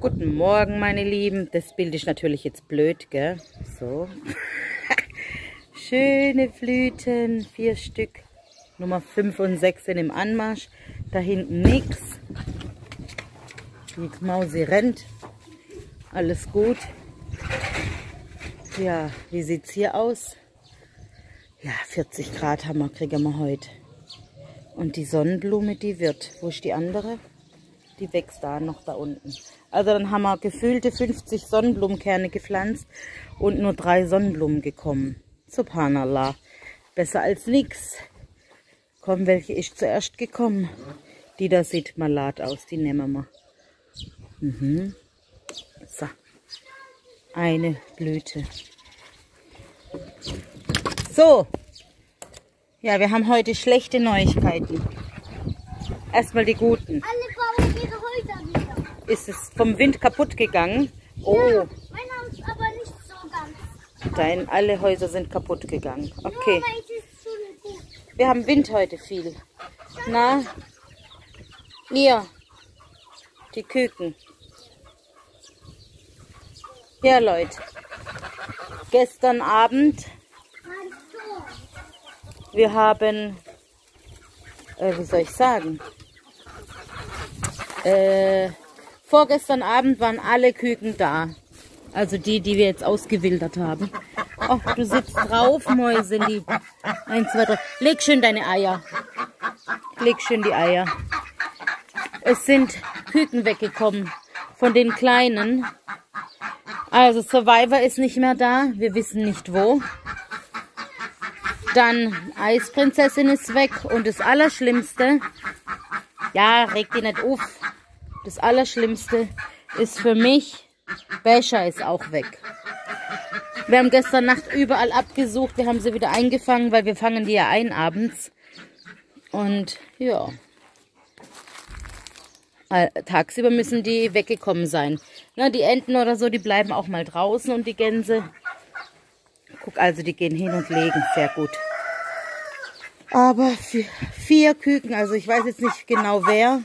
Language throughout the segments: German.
Guten Morgen, meine Lieben. Das Bild ist natürlich jetzt blöd, gell? So. Schöne Blüten, vier Stück. Nummer 5 und 6 sind im Anmarsch. Da hinten nichts. Die Mausi rennt. Alles gut. Ja, wie sieht es hier aus? Ja, 40 Grad haben wir, kriegen wir heute. Und die Sonnenblume, die wird. Wo ist die andere? Die wächst da noch da unten. Also dann haben wir gefühlte 50 Sonnenblumenkerne gepflanzt und nur drei Sonnenblumen gekommen. Subhanallah. Besser als nichts. Komm, welche ist zuerst gekommen? Die da sieht malat aus, die nehmen wir. Mhm. So. Eine Blüte. So. Ja, wir haben heute schlechte Neuigkeiten. Erstmal die guten. Alle bauen ihre Häuser wieder. Ist es vom Wind kaputt gegangen? Oh, Mein Haus aber nicht so ganz. dein, alle Häuser sind kaputt gegangen. Okay. ist. Wir haben Wind heute viel. Na? Hier. Die Küken. Ja, Leute. Gestern Abend, wir haben, äh, wie soll ich sagen? Äh, vorgestern Abend waren alle Küken da. Also die, die wir jetzt ausgewildert haben. Ach, du sitzt drauf, Mäuseli. Eins, zwei, drei. Leg schön deine Eier. Leg schön die Eier. Es sind Küken weggekommen von den Kleinen. Also Survivor ist nicht mehr da. Wir wissen nicht wo. Dann Eisprinzessin ist weg. Und das Allerschlimmste, ja, reg die nicht auf. Das Allerschlimmste ist für mich, Becher ist auch weg. Wir haben gestern Nacht überall abgesucht. Wir haben sie wieder eingefangen, weil wir fangen die ja ein abends. Und ja. Äh, Tagsüber müssen die weggekommen sein. Na, die Enten oder so, die bleiben auch mal draußen und die Gänse. Guck, also die gehen hin und legen. Sehr gut. Aber vier, vier Küken, also ich weiß jetzt nicht genau wer.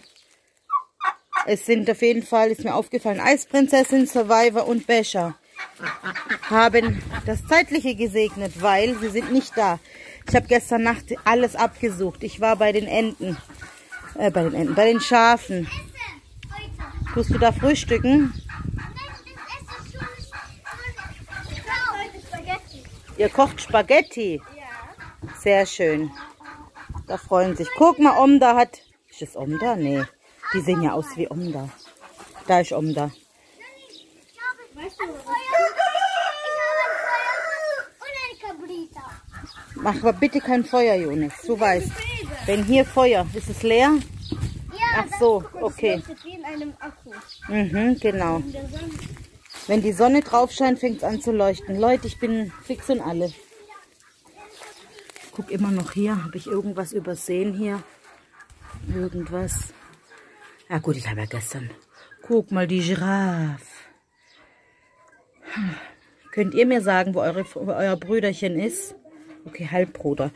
Es sind auf jeden Fall, ist mir aufgefallen, Eisprinzessin, Survivor und Becher haben das Zeitliche gesegnet, weil sie sind nicht da. Ich habe gestern Nacht alles abgesucht. Ich war bei den Enten, äh, bei den Enten, bei den Schafen. Tust du da frühstücken? Ihr kocht Spaghetti. Ja. Sehr schön. Da freuen sich. Guck mal, Omda hat... Ist das Omda? Nee. Die sehen ja aus wie Omda. Da ist Omda. Mach aber bitte kein Feuer, Jonas. Du weißt. Wenn hier Feuer, ist es leer? Ja, Ach so, okay. Mhm, genau. Wenn die Sonne drauf scheint, fängt es an zu leuchten. Leute, ich bin fix und alle. Guck immer noch hier. Habe ich irgendwas übersehen hier? Irgendwas. Ja gut, ich habe ja gestern. Guck mal, die Giraffe. Könnt ihr mir sagen, wo, eure, wo euer Brüderchen ist? Okay, Halbbruder.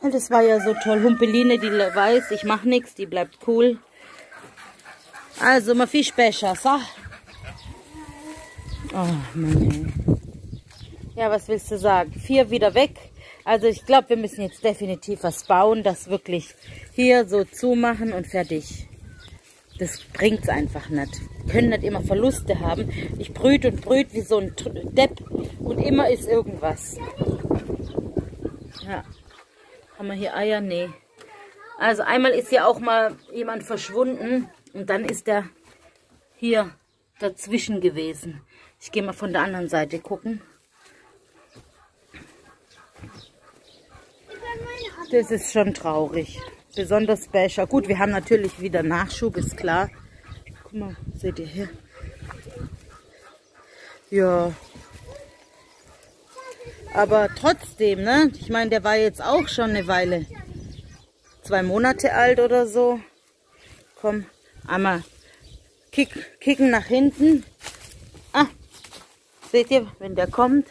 Weil das war ja so toll. Humpeline, die weiß, ich mache nichts, die bleibt cool. Also, mal viel Becher, sag. Oh Mann. Ja, was willst du sagen? Vier wieder weg. Also ich glaube, wir müssen jetzt definitiv was bauen, das wirklich hier so zumachen und fertig. Das bringt's einfach nicht. Wir können nicht immer Verluste haben. Ich brüt und brüt wie so ein Depp und immer ist irgendwas. Ja. Haben wir hier Eier? Nee. Also einmal ist hier auch mal jemand verschwunden und dann ist der hier dazwischen gewesen. Ich gehe mal von der anderen Seite gucken. Das ist schon traurig. Besonders Becher. Gut, wir haben natürlich wieder Nachschub, ist klar. Guck mal, seht ihr hier? Ja. Aber trotzdem, ne? Ich meine, der war jetzt auch schon eine Weile. Zwei Monate alt oder so. Komm, einmal kick, kicken nach hinten. Ah, seht ihr, wenn der kommt,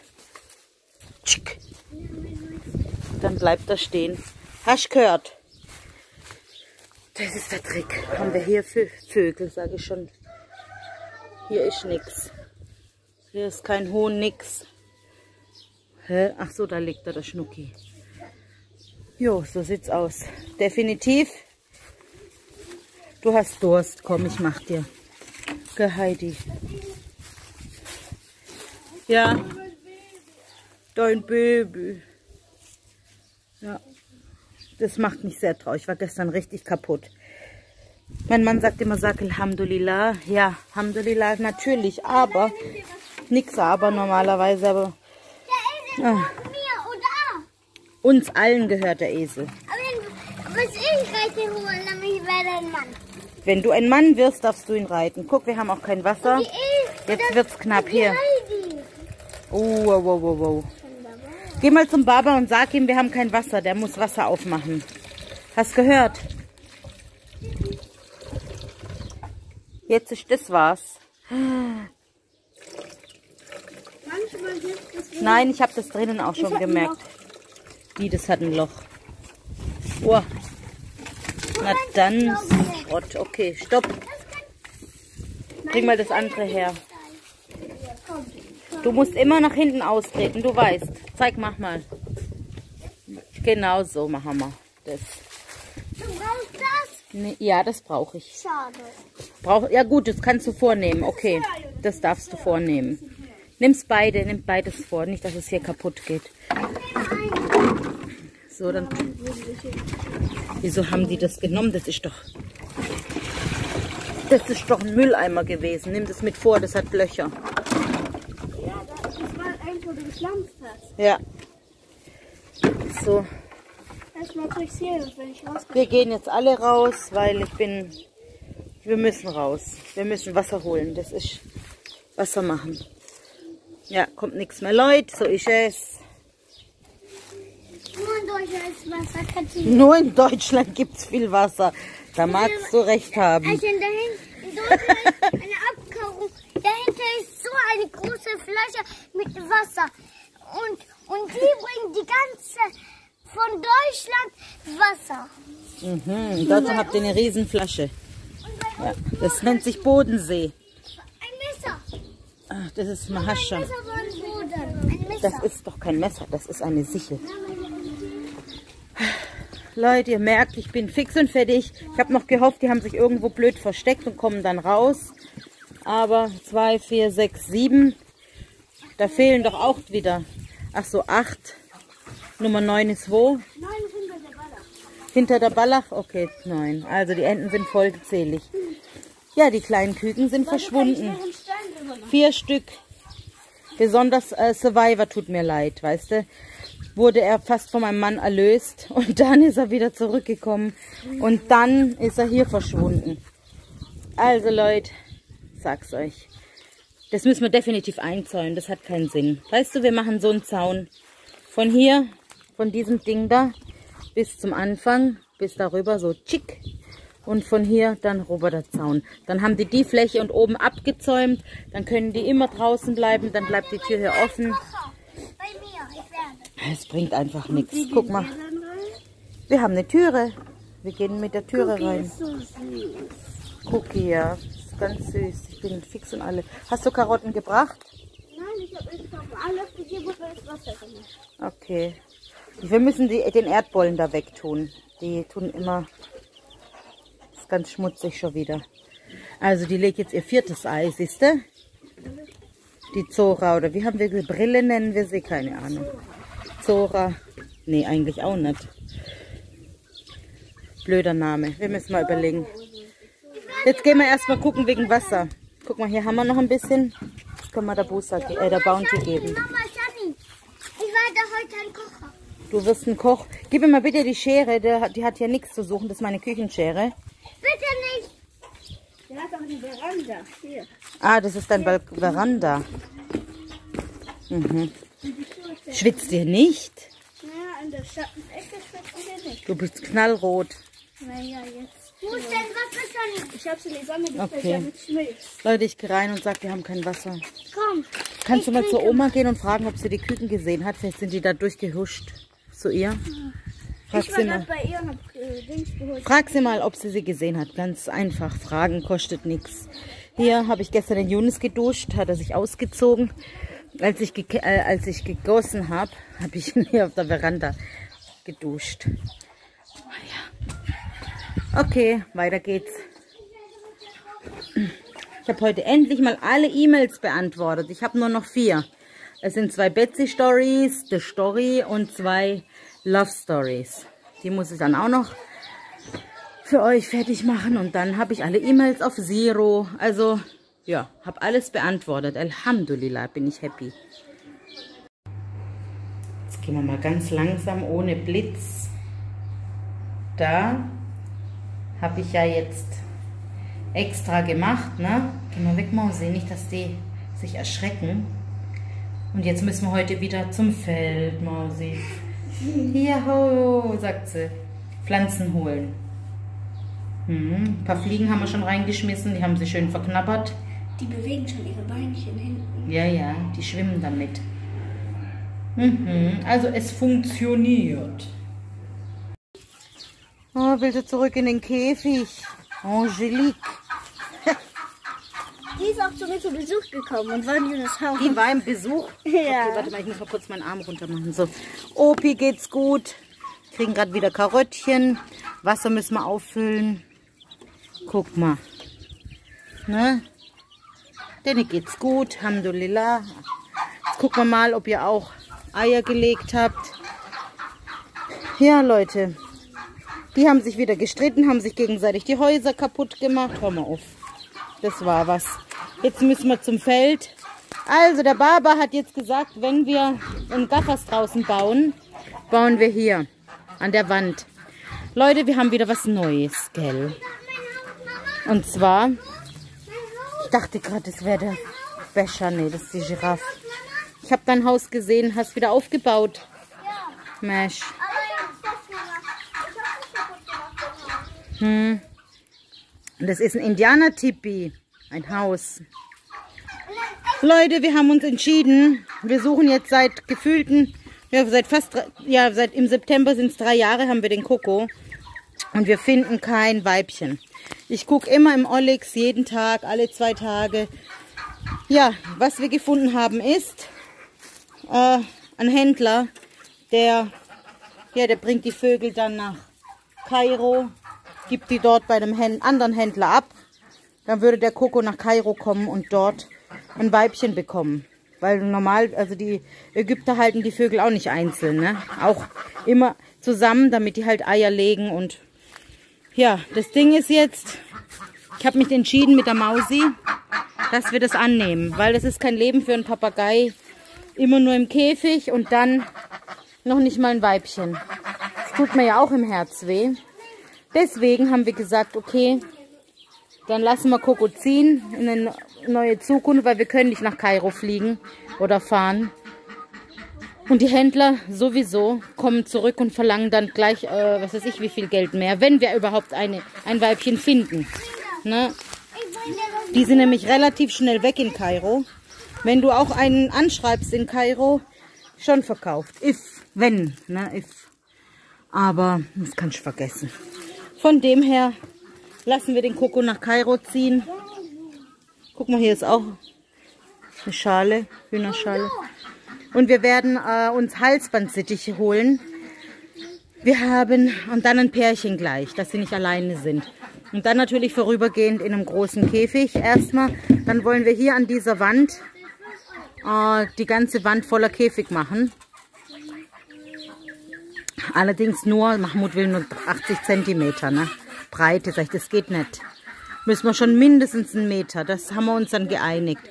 dann bleibt er stehen. Hast gehört? Das ist der Trick. Haben wir hier Vö- Vögel, sage ich schon. Hier ist nix. Hier ist kein Huhn, nix. Hä? Ach so, da liegt da der Schnucki. Jo, so sieht's aus. Definitiv. Du hast Durst. Komm, ich mach dir. Geh, Heidi. Ja. Dein Baby. Das macht mich sehr traurig. Ich war gestern richtig kaputt. Mein Mann sagt immer, sag Alhamdulillah. Ja, Alhamdulillah, natürlich. Aber, nix aber normalerweise. Aber Der Esel gehört mir oder? uns allen gehört der Esel. Aber wenn du ein Mann wirst, darfst du ihn reiten. Guck, wir haben auch kein Wasser. Jetzt wird's knapp hier. Oh, wow, wow, wow, wow. Geh mal zum Baba und sag ihm, wir haben kein Wasser. Der muss Wasser aufmachen. Hast gehört? Jetzt ist das was. Nein, ich habe das drinnen auch schon gemerkt. Wie, das hat ein Loch. Oh. Na dann, Schrott. Okay, stopp. Bring mal das andere her. Du musst immer nach hinten austreten, du weißt. Zeig, mach mal. Genau so machen wir das. Du brauchst das? Nee, ja, das brauche ich. Schade. Brauch, ja gut, das kannst du vornehmen. Okay, das darfst du vornehmen. Nimm's beide, nimm beides vor. Nicht, dass es hier kaputt geht. So, dann... Wieso haben die das genommen? Das ist doch... Das ist doch ein Mülleimer gewesen. Nimm das mit vor, das hat Löcher. Ja, das war eins, wo du gepflanzt hast. Ja. So, Erstmal durchsehen, wenn ich rauskomme. wir gehen jetzt alle raus, weil ich bin... Wir müssen raus. Wir müssen Wasser holen. Das ist Wasser machen. Ja, kommt nichts mehr, Leute. So ist es. Nur in Deutschland ist Wasser Kantine. Nur in Deutschland gibt es viel Wasser. Da magst du recht haben. Also dahin, in Deutschland ist eine Abkauung. Dahinter ist so eine große Flasche mit Wasser. Und, und die bringen die ganze von Deutschland Wasser. Mhm, in Deutschland habt ihr eine riesen Flasche. Und bei Ja, das nennt sich Bodensee. ein Messer. Ach, das ist Ein Mahascha. Messer war. Ein Messer. Das ist doch kein Messer, das ist eine Sichel. Leute, ihr merkt, ich bin fix und fertig. Ich habe noch gehofft, die haben sich irgendwo blöd versteckt und kommen dann raus. Aber 2, 4, 6, 7. Da fehlen doch auch wieder. Ach so, 8. Nummer 9 ist wo? Nein, hinter der Baller. Hinter der Ballach? Okay, 9. Also die Enten sind vollzählig. Ja, die kleinen Küken sind verschwunden. Vier Stück. Besonders äh, Survivor tut mir leid, weißt du. Wurde er fast von meinem Mann erlöst und dann ist er wieder zurückgekommen und dann ist er hier verschwunden. Also Leute, sag's euch. Das müssen wir definitiv einzäunen, das hat keinen Sinn. Weißt du, wir machen so einen Zaun. Von hier, von diesem Ding da, bis zum Anfang, bis darüber, so tschick. Und von hier dann rüber der Zaun. Dann haben die die Fläche und oben abgezäumt. Dann können die immer draußen bleiben. Dann bleibt die Tür hier offen. Es bringt einfach nichts. Guck mal, wir haben eine Türe. Wir gehen mit der Türe rein. So süß. Ganz süß. Ich bin fix und alle. Hast du Karotten gebracht? Nein, ich habe einfach alles gegeben, wo das Wasser gemacht. Okay. Wir müssen die, den Erdbollen da wegtun. Die tun immer. Ist ganz schmutzig schon wieder. Also die legt jetzt ihr viertes Ei, siehst du? Die Zora oder wie haben wir die Brille nennen wir sie? Keine Ahnung. Zora. Nee, eigentlich auch nicht. Blöder Name. Wir müssen mal überlegen. Jetzt gehen wir erstmal gucken wegen Wasser. Guck mal, hier haben wir noch ein bisschen. Das können wir der Busa, äh, der Bounty geben. Mama, Shani, ich werde heute ein Kocher. Du wirst ein Koch. Gib mir mal bitte die Schere, der, hat- die hat hier nichts zu suchen. Das ist meine Küchenschere. Bitte nicht. Der hat auch die Veranda. Hier. Ah, das ist dein Bal Veranda. Mhm. Schwitzt ihr nicht? Ja, in der Schattenecke schwitzen wir nicht. Du bist knallrot. Naja, jetzt. Wo ist denn Wasser, Shani? Ich hab's in die Sonne gestellt, Okay. damit Schmilz. Leute, ich gehe rein und sag, wir haben kein Wasser. Komm. Kannst du mal zur Oma gehen und fragen, ob sie die Küken gesehen hat? Vielleicht sind die da durchgehuscht zu ihr. Frag Ich war sie gerade mal. bei ihr und hab äh, Dings geholt. Frag sie mal, ob sie sie gesehen hat. Ganz einfach. Fragen kostet nichts. Hier habe ich gestern den Jonas geduscht, hat er sich ausgezogen. Als ich, äh, als ich gegossen habe, habe ich ihn hier auf der Veranda geduscht. Ja. Okay, weiter geht's. Ich habe heute endlich mal alle E-Mails beantwortet. Ich habe nur noch vier. Es sind zwei Betsy Stories, The Story und zwei Love Stories. Die muss ich dann auch noch für euch fertig machen und dann habe ich alle E-Mails auf Zero. Also ja, habe alles beantwortet. Alhamdulillah, bin ich happy. Jetzt gehen wir mal ganz langsam ohne Blitz. Da habe ich ja jetzt extra gemacht, ne? Gehen wir weg, Mausi, nicht, dass die sich erschrecken. Und jetzt müssen wir heute wieder zum Feld, Mausi. Juhu, sagt sie. Pflanzen holen. Hm, ein paar Fliegen haben wir schon reingeschmissen, die haben sie schön verknabbert. Die bewegen schon ihre Beinchen hinten. Ja, ja, die schwimmen damit. Mhm, also es funktioniert. Oh, will sie zurück in den Käfig? Angelique. Die ist auch zu mir zu Besuch gekommen und war in Jonas Haus. Die war im Besuch. Ja. Okay, warte mal, ich muss mal kurz meinen Arm runter machen. So, Opi geht's gut. Kriegen gerade wieder Karöttchen. Wasser müssen wir auffüllen. Guck mal. Ne? Denen geht's gut. Alhamdulillah. Jetzt gucken wir mal, ob ihr auch Eier gelegt habt. Ja, Leute. Die haben sich wieder gestritten, haben sich gegenseitig die Häuser kaputt gemacht. Hör mal auf. Das war was. Jetzt müssen wir zum Feld. Also der Barber hat jetzt gesagt, wenn wir ein Gaffers draußen bauen, bauen wir hier an der Wand. Leute, wir haben wieder was Neues, gell? Und zwar, ich dachte gerade, das wäre der Becher. Nee, das ist die Giraffe. Ich habe dein Haus gesehen, hast wieder aufgebaut. Mesh. Aber ich hab's das gemacht. Ich hab's nicht kaputt gemacht. Und Das ist ein Indianer-Tipi. Ein Haus. Leute, wir haben uns entschieden. Wir suchen jetzt seit gefühlten, ja, seit fast, ja, seit im September sind es drei Jahre, haben wir den Koko. Und wir finden kein Weibchen. Ich gucke immer im Olix jeden Tag, alle zwei Tage. Ja, was wir gefunden haben ist äh, ein Händler, der, ja, der bringt die Vögel dann nach Kairo, gibt die dort bei einem anderen Händler ab. Dann würde der Koko nach Kairo kommen und dort ein Weibchen bekommen. Weil normal, also die Ägypter halten die Vögel auch nicht einzeln, ne? Auch immer zusammen, damit die halt Eier legen und ja, das Ding ist jetzt, ich habe mich entschieden mit der Mausi, dass wir das annehmen, weil das ist kein Leben für einen Papagei. Immer nur im Käfig und dann noch nicht mal ein Weibchen. Das tut mir ja auch im Herz weh. Deswegen haben wir gesagt, okay, dann lassen wir Coco ziehen in eine neue Zukunft, weil wir können nicht nach Kairo fliegen oder fahren. Und die Händler sowieso kommen zurück und verlangen dann gleich, äh, was weiß ich, wie viel Geld mehr, wenn wir überhaupt eine, ein Weibchen finden. Ne? Die sind nämlich relativ schnell weg in Kairo. Wenn du auch einen anschreibst in Kairo, schon verkauft. If, wenn, ne, if. Aber das kannst du vergessen. Von dem her lassen wir den Koko nach Kairo ziehen. Guck mal, hier ist auch eine Schale, Hühnerschale. Und wir werden äh, uns Halsbandsittiche holen. Wir haben und dann ein Pärchen gleich, dass sie nicht alleine sind. Und dann natürlich vorübergehend in einem großen Käfig erstmal. Dann wollen wir hier an dieser Wand äh, die ganze Wand voller Käfig machen. Allerdings nur, Mahmoud will nur 80 Zentimeter, ne? Breite, sag ich, das geht nicht. Müssen wir schon mindestens einen Meter, das haben wir uns dann geeinigt.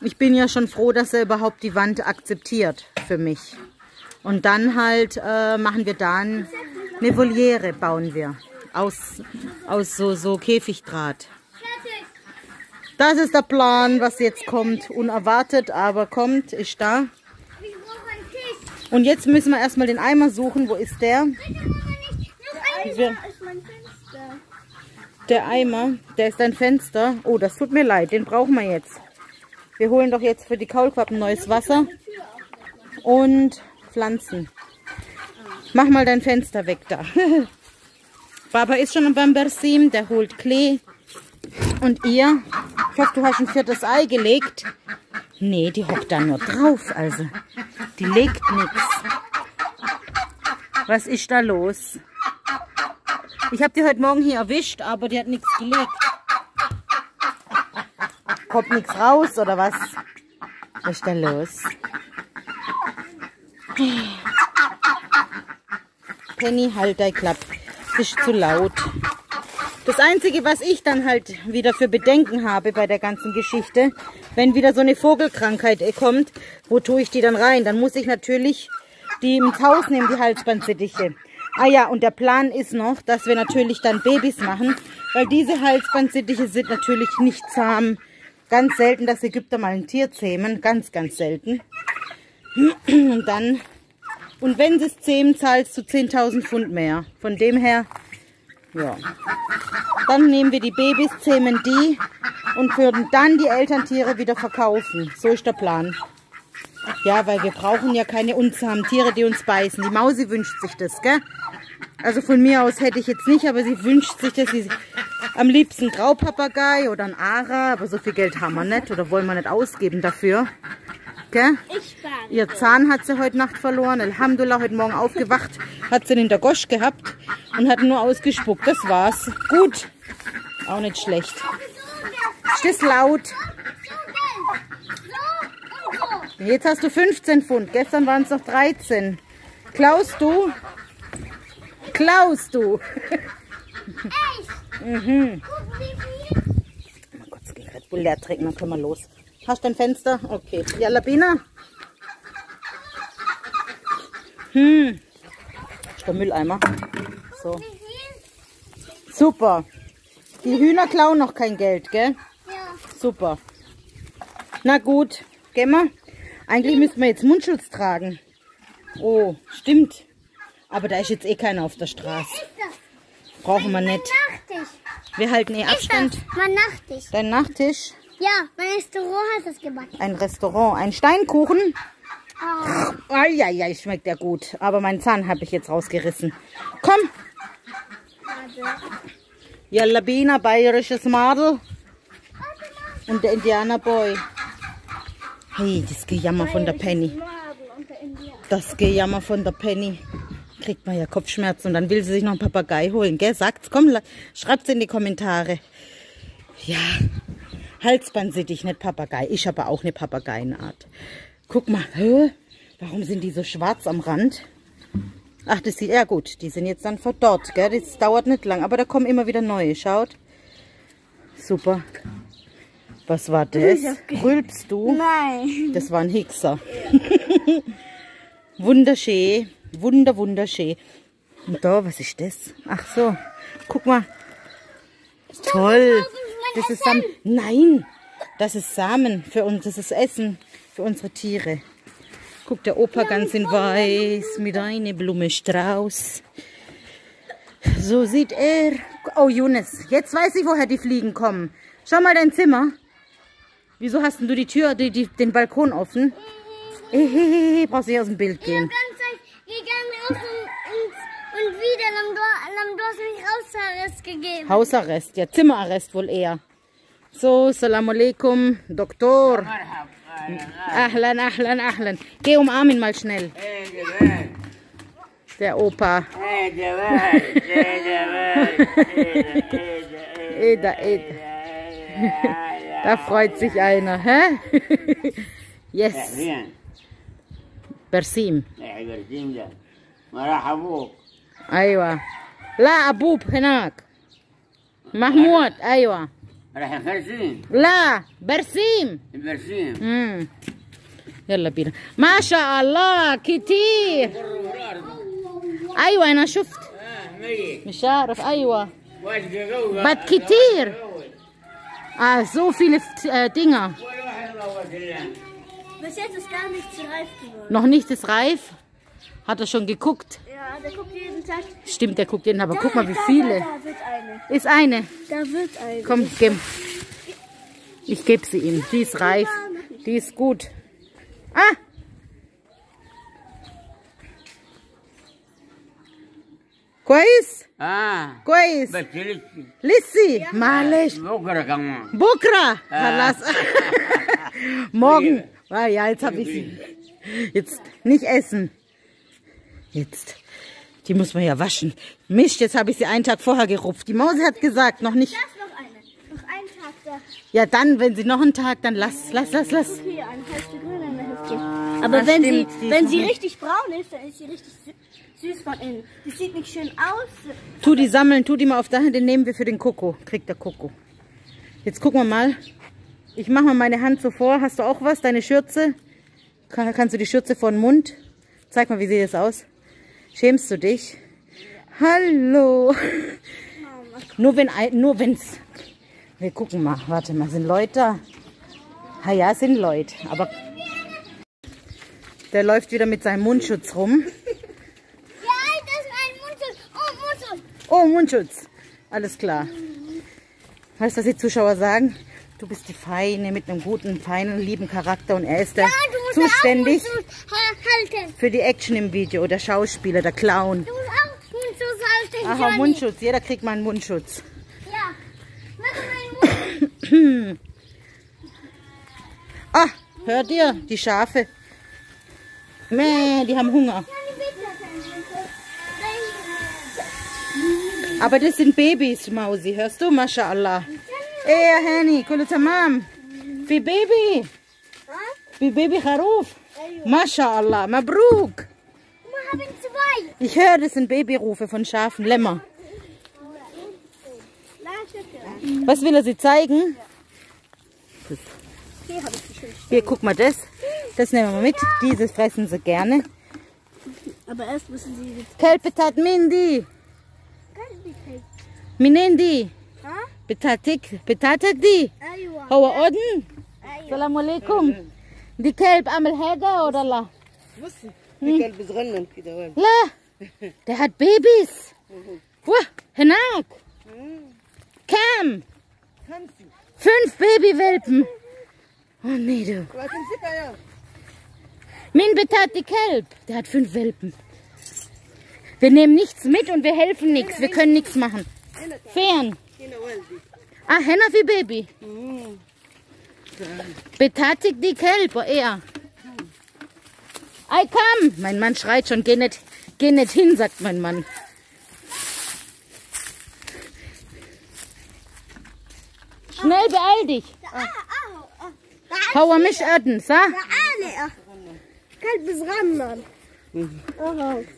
Ich bin ja schon froh, dass er überhaupt die Wand akzeptiert für mich. Und dann halt äh, machen wir dann eine Voliere, bauen wir. Aus, aus so, so Käfigdraht. Das ist der Plan, was jetzt kommt. Unerwartet, aber kommt, ist da. Ich brauche einen Tisch. Und jetzt müssen wir erstmal den Eimer suchen. Wo ist der? Ein Wir, ist mein Fenster. der Eimer, der ist ein Fenster. Oh, das tut mir leid, den brauchen wir jetzt. Wir holen doch jetzt für die Kaulquappen neues Wasser und Pflanzen. Mach mal dein Fenster weg da. Baba ist schon beim Bersim, der holt Klee Und ihr? Ich hoffe, du hast ein viertes Ei gelegt. Nee, die hockt da nur drauf, also. Die legt nichts. Was ist da los? Ich habe die heute Morgen hier erwischt, aber die hat nichts gelegt. Kommt nichts raus, oder was? Was ist da los? Penny, halt dein Klapp. Ist zu laut. Das Einzige, was ich dann halt wieder für Bedenken habe bei der ganzen Geschichte, wenn wieder so eine Vogelkrankheit kommt, wo tue ich die dann rein? Dann muss ich natürlich die ins Haus nehmen, die Halsbandsittiche. Ah ja, und der Plan ist noch, dass wir natürlich dann Babys machen, weil diese Halsbandsittiche sind natürlich nicht zahm. Ganz selten, dass Ägypter mal ein Tier zähmen. Ganz, ganz selten. Und dann, und wenn sie es zähmen, zahlst du 10.000 Pfund mehr. Von dem her, ja. Dann nehmen wir die Babys, zähmen die und würden dann die Elterntiere wieder verkaufen. So ist der Plan. Ja, weil wir brauchen ja keine unzahmen Tiere, die uns beißen. Die Mausi wünscht sich das, gell? Also von mir aus hätte ich jetzt nicht, aber sie wünscht sich das. Sie, am liebsten Graupapagei oder ein Ara, aber so viel Geld haben wir nicht oder wollen wir nicht ausgeben dafür. Gell? Ich. Ihr Zahn hat sie heute Nacht verloren. Alhamdulillah, heute Morgen aufgewacht, hat sie ihn in der Gosch gehabt und hat nur ausgespuckt. Das war's. Gut. Auch nicht schlecht. Ist das laut? Jetzt hast du 15 Pfund. Gestern waren es noch 13. Klaust du? Klaust du? mhm. Mal kurz den Red Bull leer trinken, dann können wir los. Hast du ein Fenster? Okay. Ja, Labina? Hm. Ist der Mülleimer. So. Super. Die Hühner klauen noch kein Geld, gell? Ja. Super. Na gut. Gehen wir? Eigentlich müssten wir jetzt Mundschutz tragen. Oh, stimmt. Aber da ist jetzt eh keiner auf der Straße. Brauchen wir nicht. Wir halten eh? Abstand. Mein Nachtisch. Dein Nachtisch, Ja, mein Restaurant hat das gebacken. ein Restaurant, ein Steinkuchen. Oh. Eieiei, schmeckt der gut. Aber meinen Zahn habe ich jetzt rausgerissen. Komm. Ja, Labina, bayerisches Madel. Und der Indianerboy. Hey, das Gejammer von der Penny. Das Gejammer von der Penny. Kriegt man ja Kopfschmerzen und dann will sie sich noch einen Papagei holen, gell? Sagt's, komm, schreibt's in die Kommentare. Ja, Halsbandsittich, nicht Papagei. Ich habe auch eine Papageienart. Guck mal, hä? Warum sind die so schwarz am Rand? Ach, das sieht, ja gut, die sind jetzt dann verdorrt, gell? Das dauert nicht lang, aber da kommen immer wieder neue, schaut. Super. Was war das? Rülpst du? Nein. Das war ein Hickser. wunderschön. Wunder, wunderschön. Und da, was ist das? Ach so. Guck mal. Toll. Das ist Samen. Nein. Das ist Samen für uns. Das ist Essen für unsere Tiere. Guck, der Opa ganz in weiß mit einer Blume Strauß. So sieht er. Oh, Younes. Jetzt weiß ich, woher die Fliegen kommen. Schau mal dein Zimmer. Wieso hast denn du die Tür, die, die, den Balkon offen? Ehehehe, brauchst nicht aus dem Bild gehen. ganze Zeit gegangen raus und, und, und wieder. Dann du, dann du hast mich Hausarrest gegeben. Hausarrest, ja, Zimmerarrest wohl eher. So, Salam alaikum, Doktor. Ahlan, ahlan, ahlan. Geh umarm ihn mal schnell. Der Opa. Eda, Eda. Da freut sich einer, hä? Yes, فين؟ Bersim. يا برسيم ده ما راح ابوك أيوه. لا أبوب هناك. محمود أيوه. راح فرسين لا برسيم. برسيم. امم يلا بينا. ما شاء الله كتير. أيوه أنا شفت. آه ميت. مش عارف أيوه. بد كتير. ah, so viele äh, Dinger ولا واحد الله وسلم Bis jetzt ist gar nichts reif geworden. noch nicht ist reif hat er schon geguckt Ja, der guckt jeden Tag. stimmt der guckt jeden aber guck mal wie Da, viele Da, da wird eine. ist eine Da wird eine. Komm, gib. Ich gebe sie ihm. Die ist reif. Die ist gut. Ah! كويس اه كويس بس لسه لسه معلش بكره كمان بكره خلاص morgen ah, ja jetzt habe ich sie jetzt nicht essen jetzt die muss man ja waschen. Mist jetzt habe ich sie einen Tag vorher gerupft. Die Mausi hat gesagt noch nicht ist noch eine. Noch ein Tag da. ja dann wenn sie noch einen Tag dann lass lass lass lass. Hier, eine Hälfte grün, eine Hälfte. Aber Ah, wenn, stimmt, die sie, wenn sie richtig braun ist, dann ist sie richtig sü- süß von innen. Die sieht nicht schön aus. tu die sammeln tu die mal auf dahin den nehmen wir für den Koko kriegt der Koko jetzt gucken wir mal. Ich mache mal meine Hand so vor. Hast du auch was? Deine Schürze? Kann, kannst du die Schürze vor den Mund? Zeig mal wie sieht das aus schämst du dich hallo nur wenn nur wenn's wir gucken mal warte mal sind Leute da ah ja sind Leute aber der läuft wieder mit seinem Mundschutz rum Ja, das ist ein Mundschutz. Oh, Mundschutz. Oh, Mundschutz. Alles klar. Weißt du, was die Zuschauer sagen? Du bist die Feine mit einem guten, feinen, lieben Charakter und er ist der Ja, zuständig für die Action im Video, der Schauspieler, der Clown. Du musst auch Mundschutz halten, Aha, Johnny. Mundschutz. Jeder kriegt mal einen Mundschutz. Ja. Mach mal einen Mundschutz. Ah, hört ihr? Die Schafe. Mäh, die haben Hunger. Aber das sind Babys, Mausi. Hörst du? MashaAllah. Ey, ya Hani, كله تمام. في بيبي. في بيبي خروف. ما شاء الله. مبروك. Wir haben zwei. Ich höre, das sind Babyrufe von Schafen, Lämmer. Was will er sie zeigen? Hier habe ich die schön. Hier, guck mal das. Das nehmen wir mit. Dieses fressen sie gerne. Aber erst müssen sie die كلب بتاعت مين بتاعتك بتاعتك دي؟ أيوة هو أذن؟ أيوة السلام عليكم. دي كلب عمل حاجة ولا لا؟ بصي في كلب صغنن كده وين لا der hat Babys. Wah, هناك. كام؟ خمسة Fünf Babywelpen. Oh nee, du. وهتمسكها يا Min betat die Kelb. Der hat fünf Welpen. Wir nehmen nichts mit und wir helfen nichts. Wir können nichts machen. Fern. Ah, Henna wie Baby. Mm. Betätigt die Kälber er. I come. Mein Mann schreit schon, geh nicht, geh nicht hin, sagt mein Mann. Schnell beeil dich. Hau mich öden, sa? Kalb halt ist ran,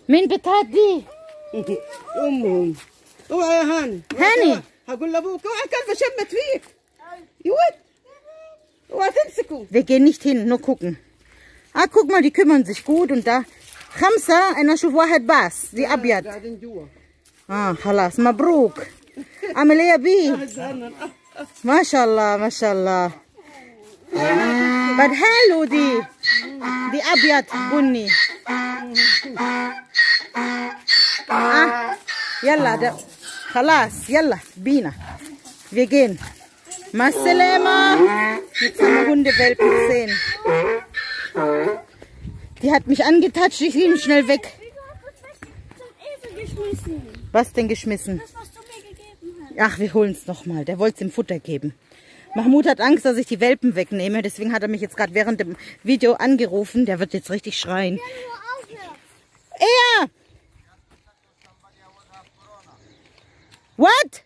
Min betat die. Um, um. Um, Hanni. هقول لأبوك أوعى الكلبه شمت فيك. يود. أوعى تمسكه. Wir gehen nicht hin, nur gucken. Ah, guck mal, die kümmern sich gut und da. خمسة أنا أشوف واحد بس دي أبيض. قاعدين جوا. آه خلاص مبروك. عامل إيه بيه صغنن ما شاء الله ما شاء الله. بعد حلو دي. دي أبيض بني. آه يلا ده. خلاص يلا بينا wir gehen مع السلامة jetzt haben wir Hundewelpen gesehen die hat mich angetatscht ich bin schnell weg Wieso hast du das zum Esel geschmissen? was denn geschmissen Das, was du mir gegeben hast. Ach, wir holen es nochmal. Der wollte es ihm Futter geben. Mahmoud hat Angst, dass ich die Welpen wegnehme. Deswegen hat er mich jetzt gerade während dem Video angerufen. Der wird jetzt richtig schreien. Er! What?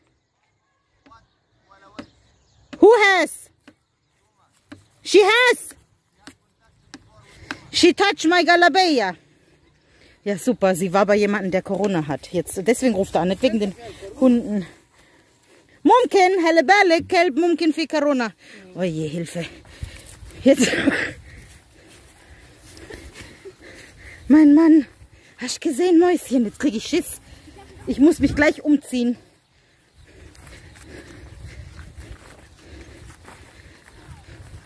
Who has? She has. She touched my Galabella. Ja, super. Sie war bei jemandem, der Corona hat. Jetzt, deswegen ruft er an, nicht wegen den Hunden. Mumkin, helle Bälle, Kelb, Mumkin für Corona. Oh je, Hilfe. Jetzt. mein Mann, hast du gesehen, Mäuschen? Jetzt kriege ich Schiss. Ich muss mich gleich umziehen.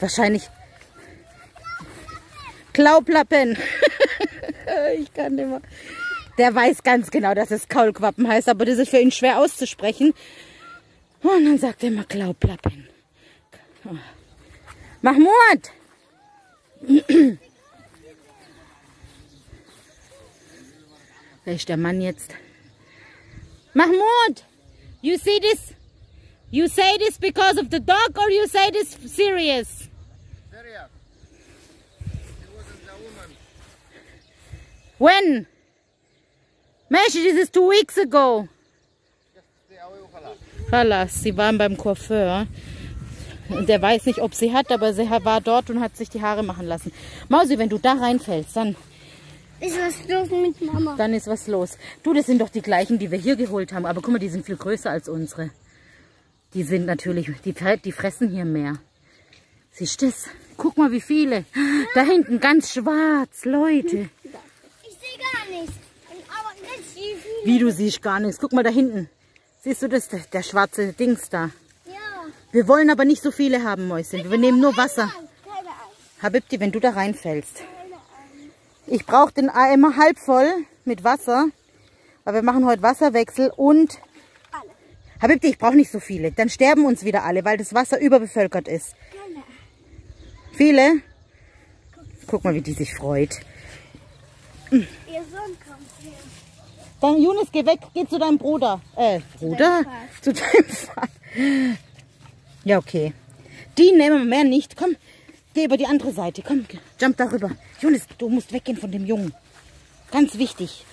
Wahrscheinlich Klauplappen ich kann nicht mehr der weiß ganz genau, dass es Kaulquappen heißt, aber das ist für ihn schwer auszusprechen. Und dann sagt er immer Klauplappen. Mahmoud! Wer ist der Mann jetzt? Mahmoud, you see this? You say this because of the dog or you say this serious? When? Meshi, this is two weeks ago. Verlass, sie waren beim Coiffeur. Und der weiß nicht, ob sie hat, aber sie war dort und hat sich die Haare machen lassen. Mausi, wenn du da reinfällst, dann, Ist was los mit Mama? dann ist was los. Du, das sind doch die gleichen, die wir hier geholt haben. Aber guck mal, die sind viel größer als unsere. Die sind natürlich, die, die fressen hier mehr. Siehst du das? Guck mal, wie viele. Da hinten ganz schwarz, Leute. Ich sehe gar nichts. Wie du siehst gar nichts. Guck mal da hinten. Siehst du das? Der, der schwarze Dings da. Ja. Wir wollen aber nicht so viele haben, Mäuschen. Wir nehmen nur Wasser. Habibti, wenn du da reinfällst. Ich brauche den Eimer halb voll mit Wasser. Weil wir machen heute Wasserwechsel und... Habibti, ich brauche nicht so viele. Dann sterben uns wieder alle, weil das Wasser überbevölkert ist. Keine Angst. Viele? Guck mal, wie die sich freut. Ihr Sohn kommt her. Dann, Jonas, geh weg, geh zu deinem Bruder. Äh, Bruder? Zu deinem Vater. Ja, okay. Die nehmen wir mehr nicht. Komm, geh über die andere Seite. Komm, jump darüber. Jonas, du musst weggehen von dem Jungen. Ganz wichtig.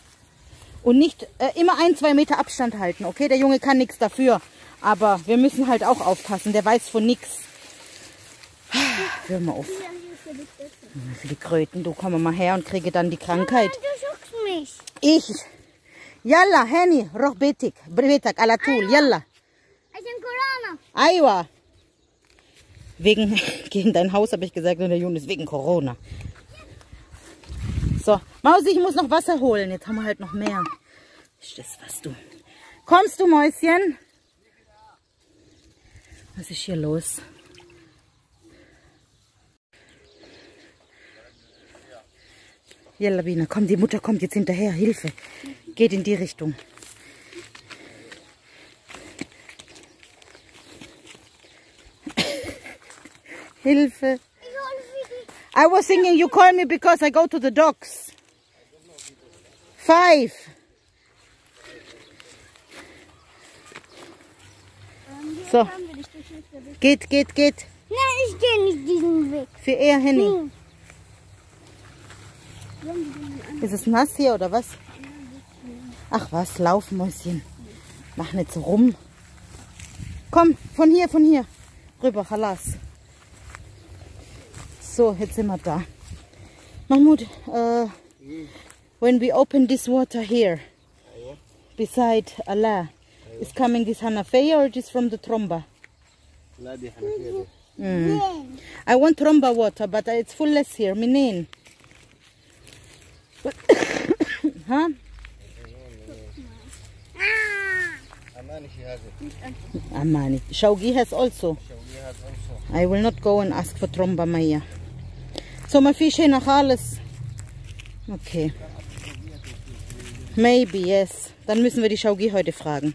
Und nicht äh, immer ein, zwei Meter Abstand halten, okay? Der Junge kann nichts dafür. Aber wir müssen halt auch aufpassen. Der weiß von nichts. Hör mal auf. Für die Kröten, du komm mal her und kriege dann die Krankheit. du suchst mich. Ich. Yalla, Henny, Rochbetik, Brevetak, Alatul, Yalla. Ich bin Corona. Aiwa. Wegen, gegen dein Haus habe ich gesagt, und der Junge ist wegen Corona so Mausi ich muss noch Wasser holen. Jetzt haben wir halt noch mehr. Ist das was du? Kommst du Mäuschen? Was ist hier los? Yalla Bina komm die Mutter kommt jetzt hinterher. Hilfe. Geht in die Richtung. Hilfe. I was thinking you call me because I go to the dogs. Five. So. Geht, geht, geht. Nein, ich gehe nicht diesen Weg. Für er, Henny. Hm. Ist es nass hier oder was? Ach was, lauf, Mäuschen. Mach nicht so rum. Komm, von hier, von hier. Rüber, Halas. So, jetzt sind wir da. Mahmoud, uh, when we open this water here, beside Allah, is coming this Hanafeya or just from the Tromba? Mm. I want Tromba water, but it's full less here. Minin. huh? Amani has it. Amani. Shaugi has also. I will not go and ask for Tromba Maya. So my fish in alles. Okay. Maybe, yes. Dann müssen wir die Schaugi heute fragen.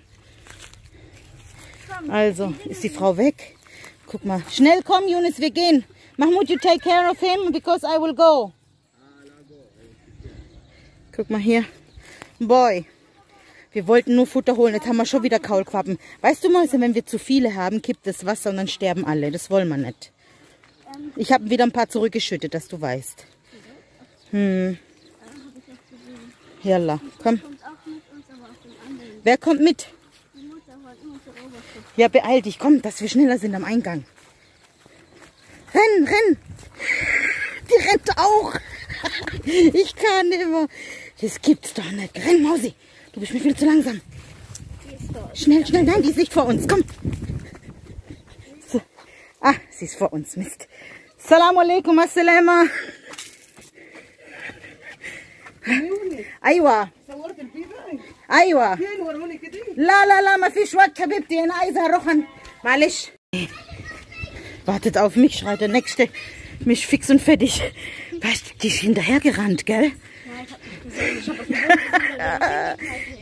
Also, ist die Frau weg? Guck mal. Schnell komm, Yunus, wir gehen. Mahmoud, you take care of him because I will go. Guck mal hier. Boy. Wir wollten nur Futter holen, jetzt haben wir schon wieder Kaulquappen. Weißt du, Mäuse, wenn wir zu viele haben, kippt das Wasser und dann sterben alle. Das wollen wir nicht. Ich habe wieder ein paar zurückgeschüttet, dass du weißt. Hm. Jalla, komm. Wer kommt mit? Ja, beeil dich, komm, dass wir schneller sind am Eingang. Renn, renn! Die rennt auch! Ich kann immer. Das gibt's doch nicht. Renn, Mausi! Du bist mir viel zu langsam. Schnell, schnell, nein, die ist nicht vor uns. Komm. So. Ah, sie ist vor uns. Mist. Salam alaikum, assalama. ايوه صورت الفيديو ايوه فين وروني كده لا لا لا ما فيش وقت حبيبتي انا عايزه اروح أن- معلش wartet auf mich schreit der nächste mich fix und fertig weißt du, die ist hinterhergerannt gell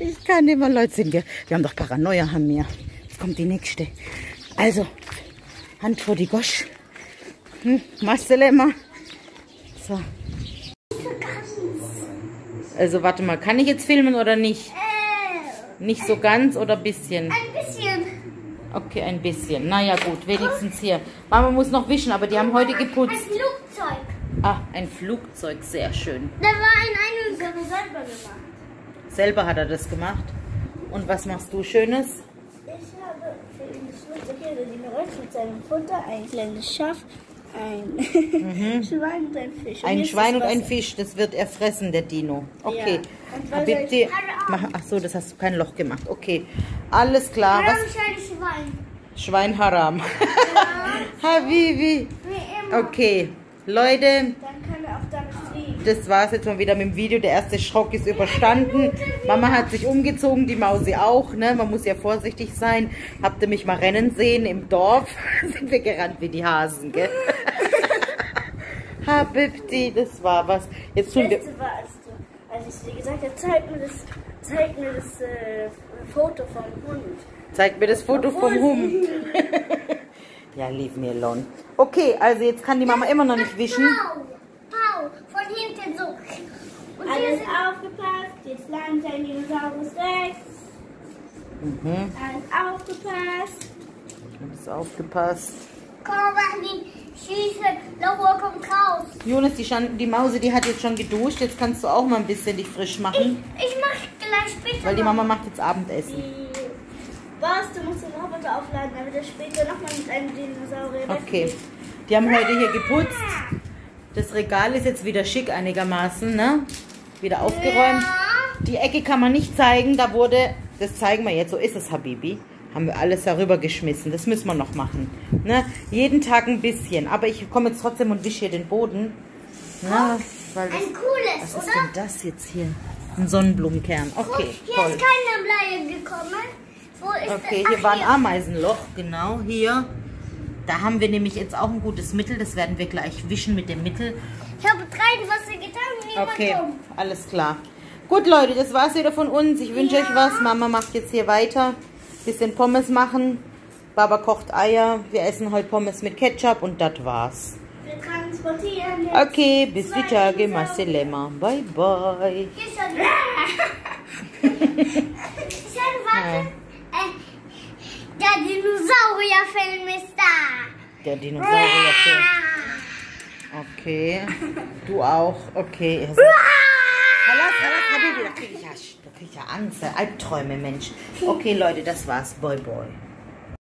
ich kann immer Leute sind gell wir haben doch Paranoia haben wir jetzt kommt die nächste also Hand vor die Gosch hm, Masselema so also warte mal kann ich jetzt filmen oder nicht Äh, Nicht so ganz oder bisschen? Ein bisschen. Okay, ein bisschen. Naja gut, wenigstens hier. Mama muss noch wischen, aber die haben heute Ein geputzt. Flugzeug. Ah, ein Flugzeug, sehr schön. Da war ein Einhorn selber gemacht. Selber hat er das gemacht. Und was machst du Schönes? Ich habe für ihn Flugzeug hier den Röst mit seinem Futter, ein kleines Schaf, ein Schwein und ein Fisch. Mhm. Ein ist Schwein und ein. Fisch, das wird er fressen, der Dino. Okay. Ja. Und Habibti, mach, ach so, das hast du kein Loch gemacht. Okay. Alles klar. Warum Was? scheint Schwein? Schwein Haram. Habibi. Wie immer. Okay. Leute, das war's jetzt mal wieder mit dem Video. Der erste Schock ist überstanden. Mama hat sich umgezogen, die Mausi auch. Ne? Man muss ja vorsichtig sein. Habt ihr mich mal rennen sehen im Dorf? Sind wir gerannt wie die Hasen, gell? Habibti, das war was. Jetzt tun wir... Als, du, als ich dir gesagt habe, zeig mir das, zeig mir das äh, Foto vom Hund. Zeig mir das Foto vom Hund. ja, leave me alone. Okay, also jetzt kann die Mama immer noch nicht wischen. Pau. Pau. Von hinten so. Und hier Alles aufgepasst, jetzt landet ein Dinosaurus rechts. Mhm, Alles aufgepasst. hab's aufgepasst. Komm mal hin. Schießen. Laura kommt raus. Jonas, die, Schan die Mause, die hat jetzt schon geduscht. Jetzt kannst du auch mal ein bisschen dich frisch machen. Ich mach gleich später. Weil die. Mama macht jetzt Abendessen. Was, du musst den Roboter aufladen, damit er später nochmal mit einem Dinosaurier Okay. Die haben heute hier geputzt. Das Regal ist jetzt wieder schick einigermaßen, ne? Wieder aufgeräumt. Die Ecke kann man nicht zeigen. Da wurde, das zeigen wir jetzt, so ist es, Habibi. Haben wir alles darüber geschmissen. Das müssen wir noch machen. Ne? Jeden Tag ein bisschen. Aber ich komme jetzt trotzdem und wische hier den Boden. Ne? Weil das, Ein cooles, was ist oder? denn das jetzt hier? Ein Sonnenblumenkern. Okay, Hier toll. ist keine Bleier gekommen. Wo ist Okay, Ach, hier war ein Ameisenloch, genau, hier. Da haben wir nämlich jetzt auch ein gutes Mittel. Das werden wir gleich wischen mit dem Mittel. Ich habe drei Wasser getan Okay, kommt. alles klar. Gut, Leute, das war's wieder von uns. Ich wünsche euch was. Mama macht jetzt hier weiter. Bisschen Pommes machen. Baba kocht Eier. Wir essen heute Pommes mit Ketchup und das war's. Wir transportieren jetzt. Okay, bis die Tage. Maselema. Bye, bye. Hier ist ein Schön, warte. Äh, der Dinosaurierfilm ist da. Der Dinosaurier. Okay. Du auch. Okay. Verlass, verlass, Habibi. Da krieg ich ja, ja Angst. Albträume, Mensch. Okay, Leute, das war's. Boy, boy.